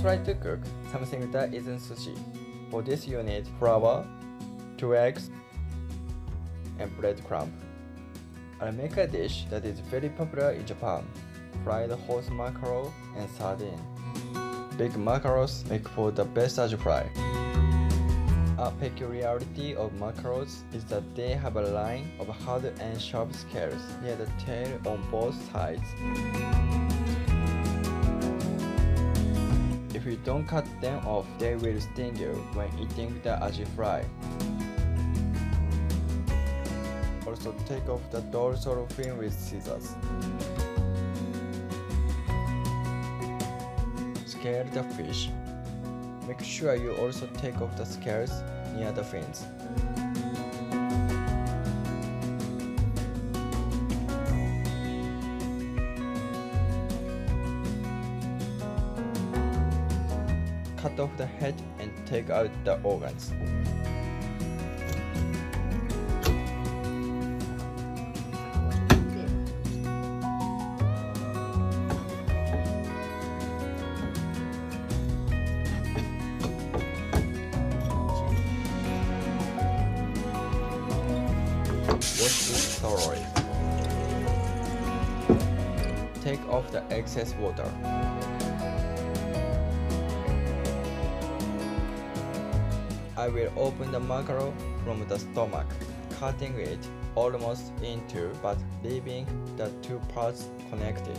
Try to cook something that isn't sushi. For this you need flour, 2 eggs, and breadcrumb. I'll make a dish that is very popular in Japan. Fried horse mackerel and sardine. Big mackerels make for the best aji fry. A peculiarity of mackerels is that they have a line of hard and sharp scales near the tail on both sides. You don't cut them off, they will sting you when eating the aji fry. Also take off the dorsal fin with scissors. Scale the fish. Make sure you also take off the scales near the fins. Cut off the head and take out the organs. Wash this thoroughly. Take off the excess water. I will open the mackerel from the stomach, cutting it almost in two but leaving the two parts connected.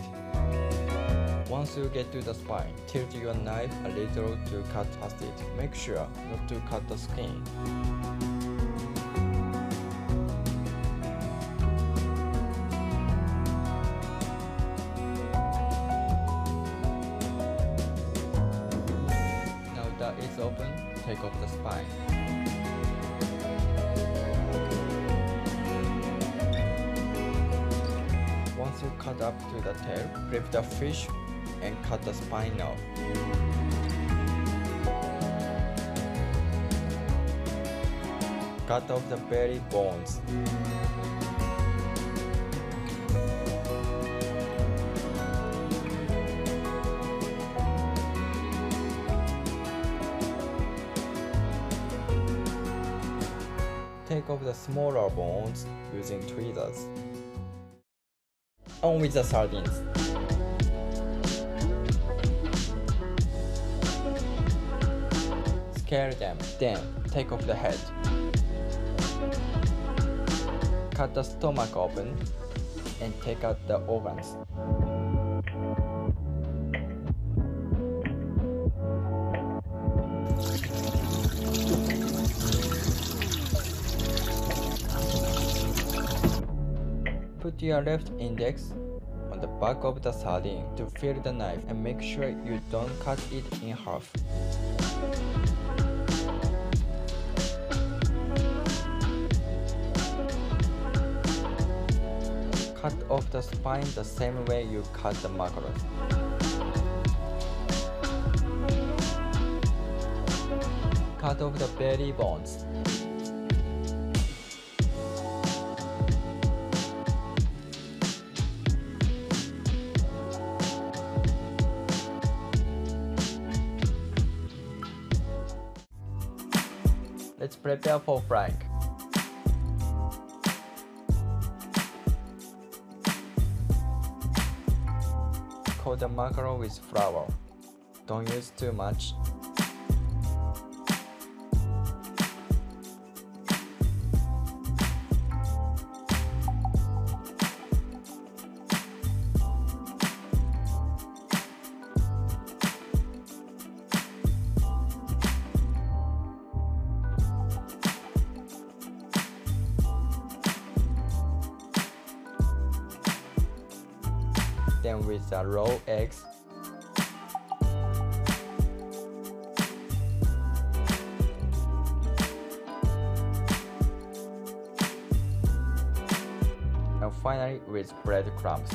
Once you get to the spine, tilt your knife a little to cut past it. Make sure not to cut the skin. Take off the spine. Once you cut up to the tail, flip the fish and cut the spine off. Cut off the belly bones. Take off the smaller bones using tweezers. On with the sardines. Scale them, then take off the head. Cut the stomach open and take out the organs. Your left index on the back of the sardine to feel the knife and make sure you don't cut it in half. Cut off the spine the same way you cut the mackerel. Cut off the belly bones. Let's prepare for frying. Coat the mackerel with flour. Don't use too much. Then with the raw eggs, and finally with breadcrumbs.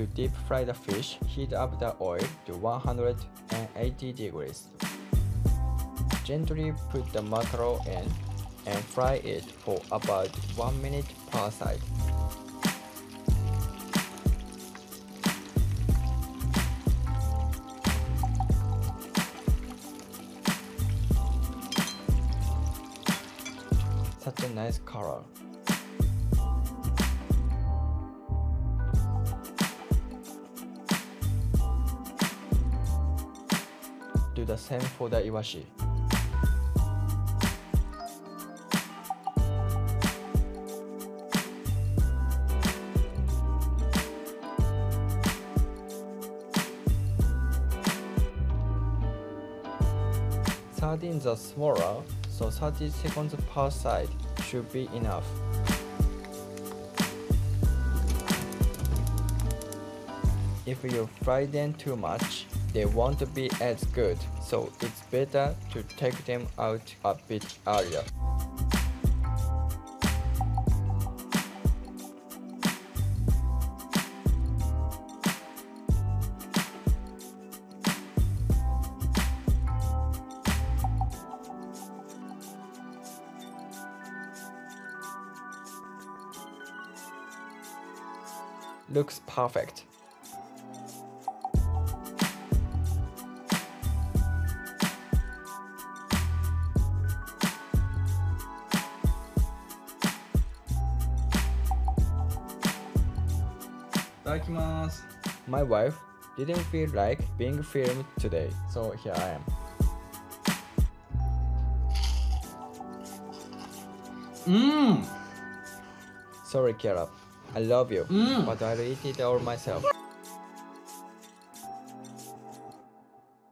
To deep fry the fish, heat up the oil to 180 degrees. gently put the mackerel in and fry it for about 1 minute per side. Such a nice color. Do the same for the iwashi. Sardines are smaller, so 30 seconds per side should be enough. If you fry them too much, they won't be as good, so it's better to take them out a bit earlier. Looks perfect. My wife didn't feel like being filmed today, so here I am. Mmm. Sorry, Kiara. I love you, Mm. but I'll eat it all myself.